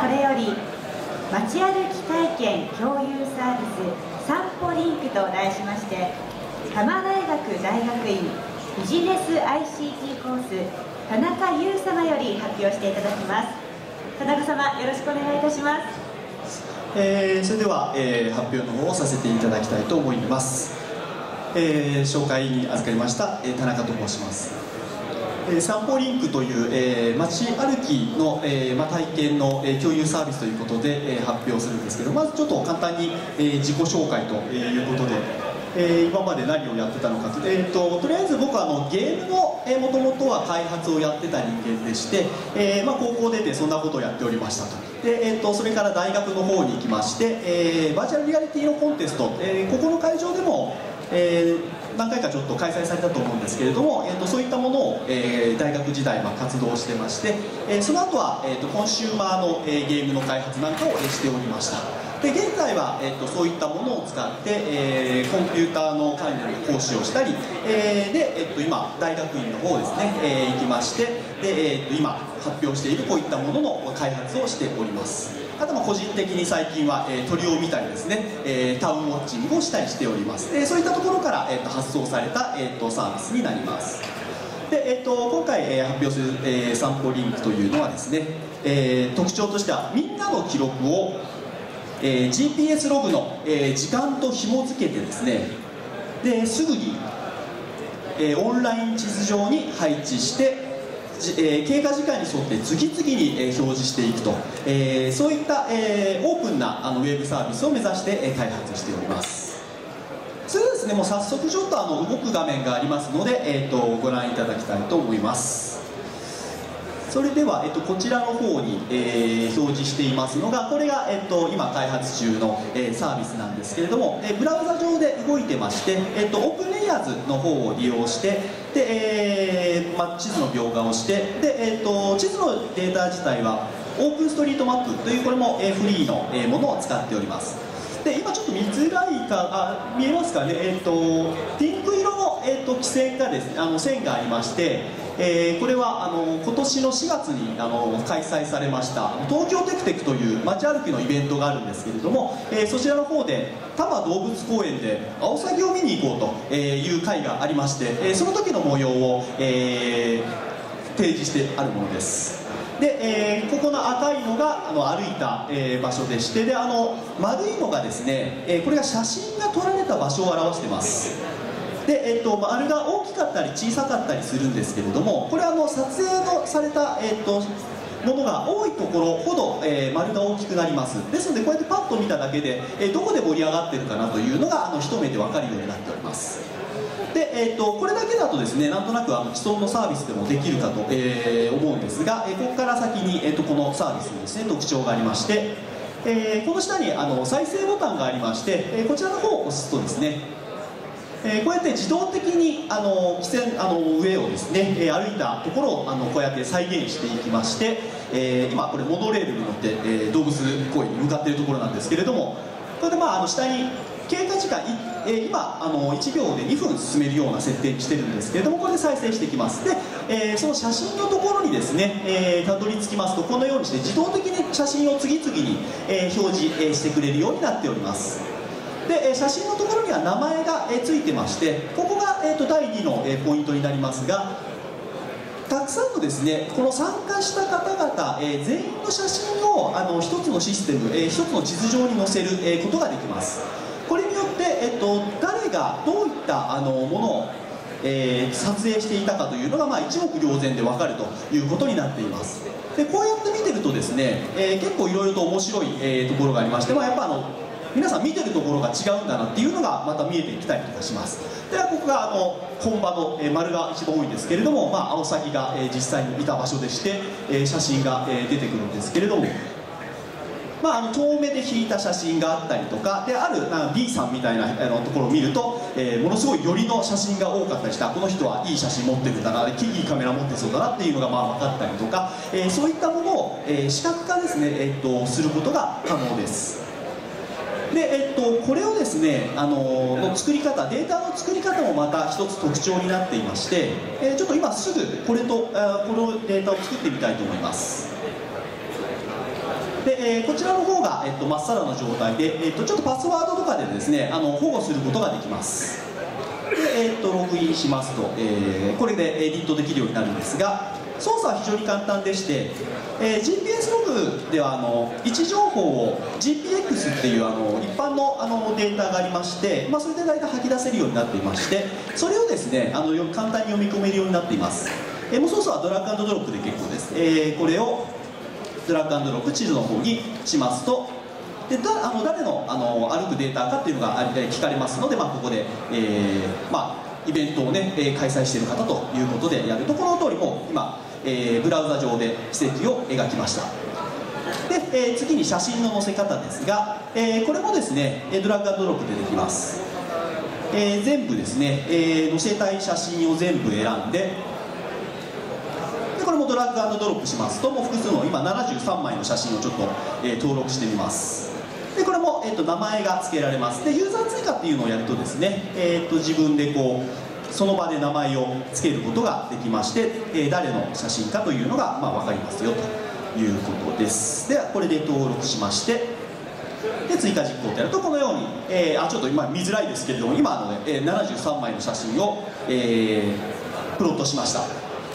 これより街歩き体験共有サービス散歩リンクと題しまして多摩大学大学院ビジネス ICT コース田中優様より発表していただきます田中様よろしくお願いいたしますえー、それでは、えー、発表の方をさせていただきたいと思います、えー、紹介に預かりました、え田中と申します散歩リンクという、えー、街歩きの、えーま、体験の、えー、共有サービスということで、えー、発表するんですけどまずちょっと簡単に、えー、自己紹介ということで、えー、今まで何をやってたのかと,、えーと、とりあえず僕はあのゲームのもともとは開発をやってた人間でして、えーま、高校出てそんなことをやっておりましたと。で、えーと、それから大学の方に行きまして、えー、バーチャルリアリティのコンテスト、えー、ここの会場でも、えー何回かちょっと開催されたと思うんですけれども、えーと、そういったものを、えー、大学時代は活動してまして、えー、その後は、えーと、コンシューマーの、えー、ゲームの開発なんかを、しておりました。で現在は、えーと、そういったものを使って、えー、コンピューターの関連の講師をしたり、えー、で、えー、と今大学院の方ですね、えー、行きましてで、えー、と今発表しているこういったものの開発をしております。あとは個人的に最近は、えー、鳥を見たりですね、えー、タウンウォッチングをしたりしております、えー、そういったところから、えーと、発送された、えーと、サービスになります。で、えーと、今回、えー、発表する、えー、散歩リンクというのはですね、えー、特徴としてはみんなの記録を、えー、GPS ログの、えー、時間と紐付けてですねですぐに、えー、オンライン地図上に配置してえー、経過時間に沿って次々に、えー、表示していくと、えー、そういった、えー、オープンなあのウェブサービスを目指して、えー、開発しております。それではですねもう早速ちょっとあの動く画面がありますので、えーと、ご覧いただきたいと思います。それでは、えっと、こちらの方に、えー、表示していますのがこれが、えっと、今開発中の、えー、サービスなんですけれども、えー、ブラウザ上で動いてまして、えっと、オープンレイヤーズの方を利用してで、えーまあ、地図の描画をしてで、えっと、地図のデータ自体はオープンストリートマップというこれも、えー、フリーの、えー、ものを使っております。で今ちょっと見づらいかあ見えますかね、えーと、ピンク色の、えーと、と線がですねあの線がありましてえー、これはあの今年の4月にあの開催されました東京テクテクという街歩きのイベントがあるんですけれども、えー、そちらの方で多摩動物公園でアオサギを見に行こうという会がありまして、えー、その時の模様を、えー、提示してあるものです。で、えー、ここの赤いのがあの歩いた、えー、場所でしてであの丸いのがですね、えー、これが写真が撮られた場所を表してます。で、えっと、丸が大きかったり小さかったりするんですけれどもこれはあの撮影のされた、えっと、ものが多いところほど、えー、丸が大きくなります。ですのでこうやってパッと見ただけで、えー、どこで盛り上がってるかなというのがあの一目で分かるようになっております。で、えーと、これだけだとですねなんとなくあの既存のサービスでもできるかと、えー、思うんですが、えー、ここから先に、えーと、このサービスにですね特徴がありまして、えー、この下にあの再生ボタンがありまして、えこちらの方を押すとですねえー、こうやって自動的にあの汽船あの上をですね、えー、歩いたところをあのこうやって再現していきまして、えー、今これモノレールに乗って、えー、動物公園に向かっているところなんですけれどもこれでまああの下に経過時間、えー、今あの1秒で2分進めるような設定にしてるんですけれどもこれで再生していきます。で、えー、その写真のところにですね、えー、たどり着きますとこのようにして自動的に写真を次々に、え、表示、え、してくれるようになっております。で写真のところには名前がついてましてここが、えー、と第2のポイントになりますがたくさんのですねこの参加した方々、え、全員の写真をあの一つのシステム、えー、一つの地図上に載せる、え、ことができます。これによって、えーと、誰がどういったあのものをえー、撮影していたかというのが、まあ、一目瞭然で分かるということになっています。でこうやって見てるとですね、えー、結構いろいろと面白い、えー、ところがありまして、まあ、やっぱあの皆さん見てるところが違うんだなっていうのがまた見えてきたりとかします。ではここがあの本場の、え丸が一番多いんですけれども、まあ、アオサギが、え実際にいた場所でして、え写真が、え出てくるんですけれども。まあ、あの遠目で引いた写真があったりとかである B さんみたいなあのところを見ると、えー、ものすごい寄りの写真が多かったりしてこの人はいい写真持ってるんだなでいいカメラ持ってそうだなっていうのがまあ分かったりとか、えー、そういったものを、えー、視覚化ですね、えー、っとすることが可能です。で、えっと、これをですねあのの作り方データの作り方もまた一つ特徴になっていまして、えー、ちょっと今すぐこれとあこのデータを作ってみたいと思います。で、えー、こちらの方が、えっと、まっさらな状態で、えっと、ちょっとパスワードとかでですねあの保護することができます。で、えっと、ログインしますと、えー、これでエディットできるようになるんですが操作は非常に簡単でして、えー、GPS ログではあの位置情報を GPX っていうあの一般のあのデータがありまして、まあ、それで大体吐き出せるようになっていましてそれをですねあの簡単に読み込めるようになっています、えー、もう操作はドラッグドロップで結構です、えー、これをドラッグドロップ地図の方にしますとでだあの誰のあの歩くデータかっていうのが聞かれますので、まあ、ここで、えーまあ、イベントをね、え開催している方ということでやる。ところの通りも今えー、ブラウザ上で史跡を描きました。で、えー、次に写真の載せ方ですが、えー、これもですねドラッグアンドロップでできます、えー、全部ですね、え載せたい写真を全部選んででこれもドラッグアンドドロップします。ともう複数の今73枚の写真をちょっと、え登録してみます。でこれも、えーと、名前が付けられます。でユーザー追加っていうのをやるとですね、えーと自分でこうその場で名前を付けることができまして、えー、誰の写真かというのが、まあ、分かりますよということです。ではこれで登録しましてで追加実行とやるとこのように、えー、あちょっと今見づらいですけれども今の、ね、えー、73枚の写真を、えー、プロットしました。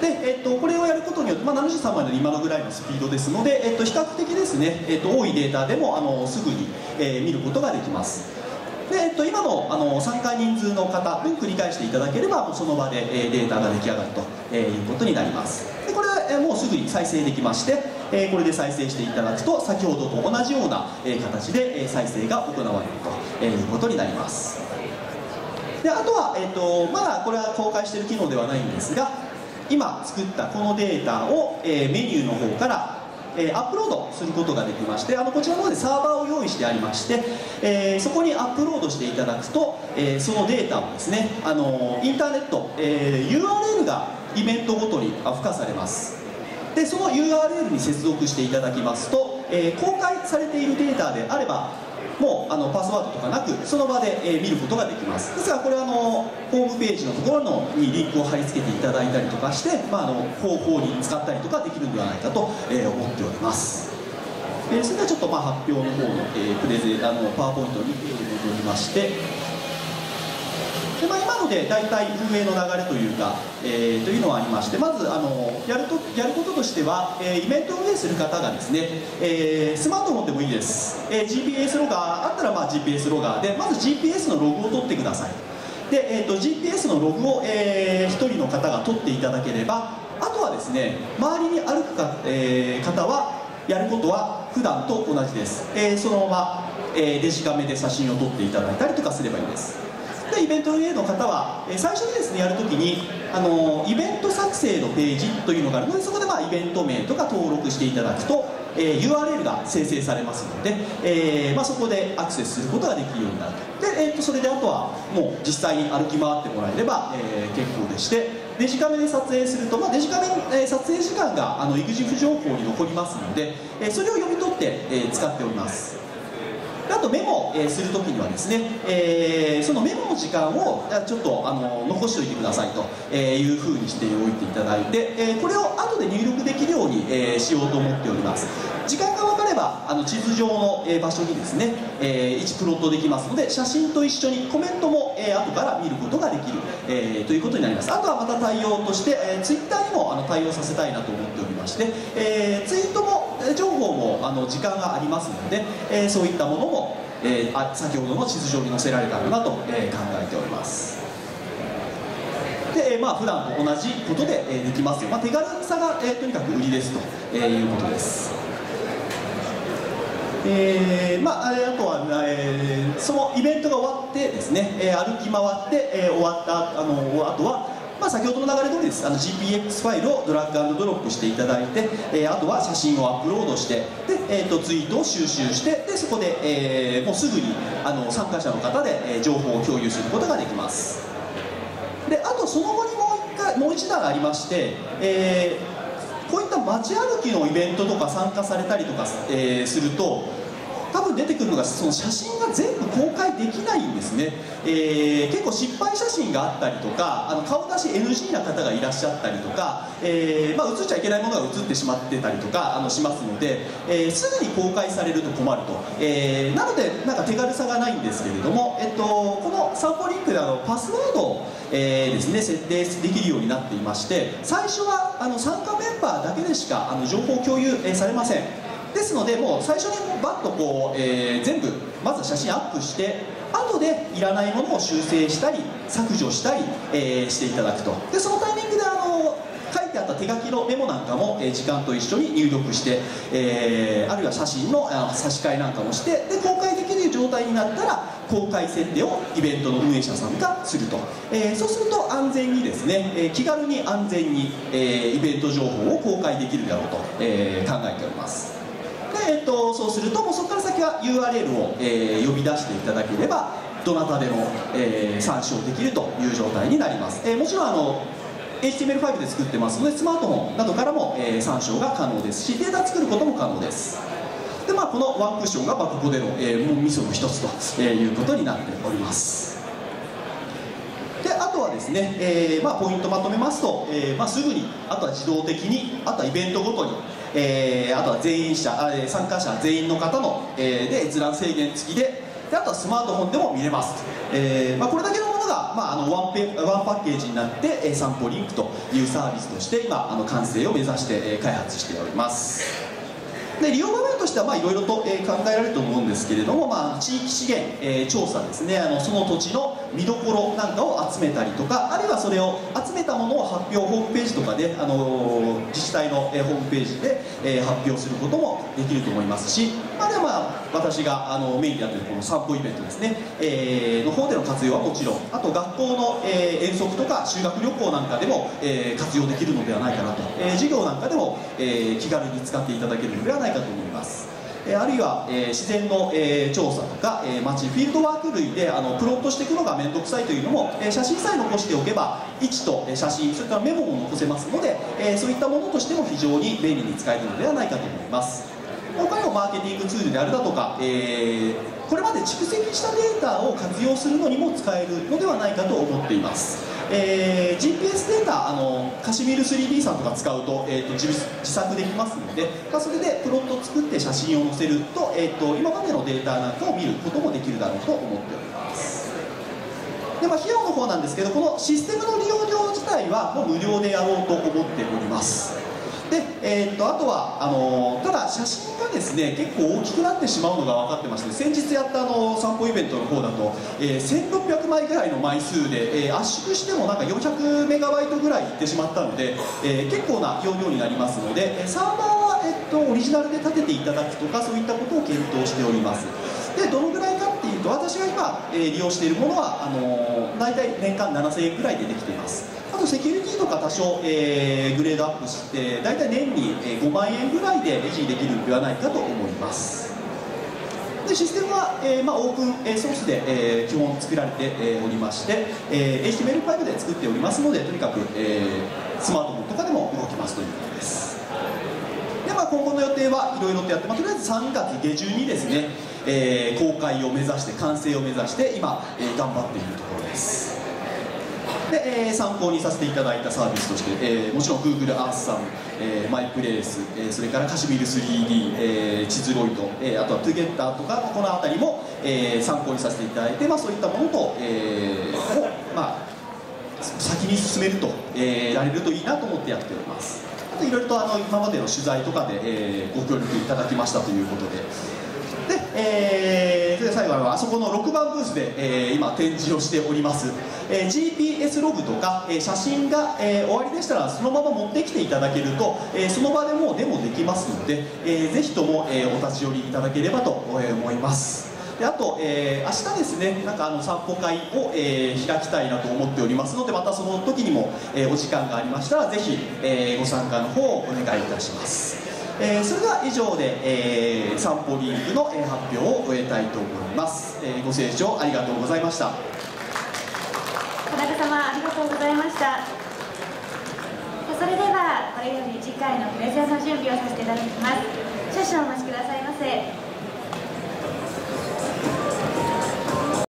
で、えっと、これをやることによって、まあ、73枚の今のぐらいのスピードですので、えっと、比較的ですね、えっと、多いデータでもあのすぐに、えー、見ることができます。で、えっと、今のあの参加人数の方分繰り返していただければもうその場で、えデータが出来上がると、えいうことになります。でこれは、えもうすぐに再生できまして、えこれで再生していただくと先ほどと同じような、え形で、え再生が行われると、えいうことになります。であとは、えっと、まだこれは公開している機能ではないんですが今作ったこのデータを、えメニューの方からえアップロードすることができましてあのこちらの方でサーバーを用意してありまして、えそこにアップロードしていただくと、えそのデータをですねあのインターネット、え URL がイベントごとに付加されます。でその URL に接続していただきますと、え公開されているデータであればもうあのパスワードとかなくその場で、えー、見ることができます。ですからこれはあのホームページのところのにリンクを貼り付けていただいたりとかして、まあ、あの方法に使ったりとかできるんではないかと、えー、思っております、えー、それではちょっとまあ発表の方の、えー、プレゼあのパワーポイントに戻りましてで、まあ、今ので大体運営の流れというか、えー、というのはありましてまずあのやるとやることとしては、えー、イベント運営する方がですね、えー、スマートフォンでもいいです、え GPS ロガーあったら、まあ、GPS ロガーでまず GPS のログを取ってください。で、えーと、GPS のログを、えー、1人の方が取っていただければあとはですね周りに歩くか、えー、方はやることは普段と同じです、えー、そのまま、えデジカメで写真を撮っていただいたりとかすればいいです。イベント運営の方は、え最初にですねやるときにあのイベント作成のページというのがあるのでそこで、まあ、イベント名とか登録していただくと、えー、URL が生成されますので、えー、まあ、そこでアクセスすることができるようになると。で、えーと、それであとはもう実際に歩き回ってもらえれば、えー、結構でしてデジカメで撮影すると、まあ、デジカメ、え、撮影時間があの EXIF 情報に残りますので、えそれを読み取って、え使っております。あとメモ、えー、するときにはですね、えー、そのメモの時間をちょっとあの残しておいてくださいというふうにしておいていただいて、えー、これを後で入力できるように、えー、しようと思っております。時間が分かればあの地図上の、え場所にですね、えー、1プロットできますので写真と一緒にコメントも、えー、後から見ることができる、えー、ということになります。あとはまた対応として、えー、ツイッターにもあの対応させたいなと思っておりまして、えー、ツイートも情報もあの時間がありますので、えー、そういったものも、えー、あ先ほどの地図上に載せられたらなと、えー、考えております。で、えー、まあ普段と同じことで、えー、できますよ、まあ、手軽さが、えー、とにかく売りですと、えー、いうことです。えーまあ、あとは、えー、そのイベントが終わってですね、えー、歩き回って、えー、終わったあのあとはまあ、先ほどの流れ通りです。あの GPX ファイルをドラッグアンドドロップしていただいて、えー、あとは写真をアップロードしてで、えーと、ツイートを収集してでそこで、えー、もうすぐにあの参加者の方で、えー、情報を共有することができます。であとその後にもう一回もう一段ありまして、えー、こういった街歩きのイベントとか参加されたりとか、えー、すると出てくるのがその写真が全部公開できないんですね、えー、結構失敗写真があったりとかあの顔出し NG な方がいらっしゃったりとか、えー、まあ、写っちゃいけないものが写ってしまってたりとかあのしますので、えー、すぐに公開されると困ると、えなのでなんか手軽さがないんですけれども、えっと、この散歩リンクであのパスワードを、えですね、設定できるようになっていまして最初はあの参加メンバーだけでしかあの情報共有、えされません。ですのでもう最初にもうバッとこう、えー、全部まず写真アップして後でいらないものを修正したり削除したり、えー、していただくと。でそのタイミングであの書いてあった手書きのメモなんかも、えー、時間と一緒に入力して、えー、あるいは写真のあ差し替えなんかもしてで公開できる状態になったら公開設定をイベントの運営者さんがすると、えー、そうすると安全にですね、えー、気軽に安全に、えー、イベント情報を公開できるだろうと、え考えております、えっと、そうするともうそこから先は URL を、えー、呼び出していただければどなたでも、えー、参照できるという状態になります、えー、もちろんあの HTML5 で作ってますのでスマートフォンなどからも、えー、参照が可能ですしデータ作ることも可能です。でまあこのワンクッションが、まあ、ここでの、えー、もうミソの一つと、えー、いうことになっております。であとはですね、えーまあ、ポイントまとめますと、えーまあ、すぐにあとは自動的にあとはイベントごとにえー、あとは全員者参加者全員の方の、えー、で閲覧制限付きでであとはスマートフォンでも見れます、えーまあ、これだけのものが、まあ、あのワンペワンパッケージになって、えー、散歩リンクというサービスとして今あの完成を目指して、えー、開発しております。で利用場面としてはまあいろいろと、えー、考えられると思うんですけれども、まあ、地域資源、えー、調査ですね。あのその土地の見どころなんかを集めたりとかあるいはそれを集めたものを発表ホームページとかで、あの自治体の、えー、ホームページで、えー、発表することもできると思いますしあるいは、まあ、私があのメインでやってるこの散歩イベントですね、えー、の方での活用はもちろん。あと学校の、えー、遠足とか修学旅行なんかでも、えー、活用できるのではないかなと、えー、授業なんかでも、えー、気軽に使っていただけるのではないかと思います。あるいは、え自然の、え調査とか、え街フィールドワーク類であのプロットしていくのが面倒くさいというのも、え写真さえ残しておけば位置とえ写真それからメモも残せますので、えそういったものとしても非常に便利に使えるのではないかと思います。他にもマーケティングツールであるだとか、えこれまで蓄積したデータを活用するのにも使えるのではないかと思っています。えー、GPS データあのカシミール 3D さんとか使うと,、えーと、自作できますので、まあ、それでプロット作って写真を載せると,、えーと、今までのデータなんかを見ることもできるだろうと思っております。で、まあ、費用の方なんですけどこのシステムの利用料自体はもう無料でやろうと思っております。で、えー、っとあとはあのただ写真がですね結構大きくなってしまうのが分かってまして先日やったあの散歩イベントの方だと、えー、1600枚ぐらいの枚数で、えー、圧縮してもなんか400メガバイトぐらいいってしまったので、え、結構な容量になりますのでサーバーは、えっと、オリジナルで立てていただくとかそういったことを検討しております。でどのぐらいいうと私が今、えー、利用しているものはあの、大体年間7000円ぐらいでできています。あとセキュリティとか多少、えー、グレードアップして大体年に5万円ぐらいで維持できるんではないかと思います。でシステムは、えーまあ、オープンソースで、えー、基本作られて、えー、おりまして、えー、HTML5 で作っておりますのでとにかく、えー、スマートフォンとかでも動きますということです。で、まあ、今後の予定はいろいろとやって、まあ、とりあえず3月下旬にですね、えー、公開を目指して完成を目指して今、えー、頑張っているところです。で、えー、参考にさせていただいたサービスとして、えー、もちろん Google Earth さん、えー、マイプレイス、えー、それからカシミル 3D、えー、地図ロイド、えー、あとはトゥゲッターとかこの辺りも、えー、参考にさせていただいて、まあ、そういったものと、えー、まあ、先に進めると、えー、やれるといいなと思ってやっております。あといろいろとあの今までの取材とかで、えー、ご協力いただきましたということで、えー、で最後はあそこの6番ブースで、えー、今展示をしております、えー、GPS ログとか、えー、写真が、えー、終わりでしたらそのまま持ってきていただけると、えー、その場でもうデモできますので、えー、ぜひとも、えー、お立ち寄りいただければと思います。であと、えー、明日ですねなんかあの散歩会を、えー、開きたいなと思っておりますのでまたその時にも、えー、お時間がありましたらぜひ、えー、ご参加の方をお願いいたします。えー、それでは以上で、えー、散歩リーグの、えー、発表を終えたいと思います、えー、ご清聴ありがとうございました。田中様ありがとうございました。それではこれより次回のプレゼンの準備をさせていただきます。少々お待ちくださいませ。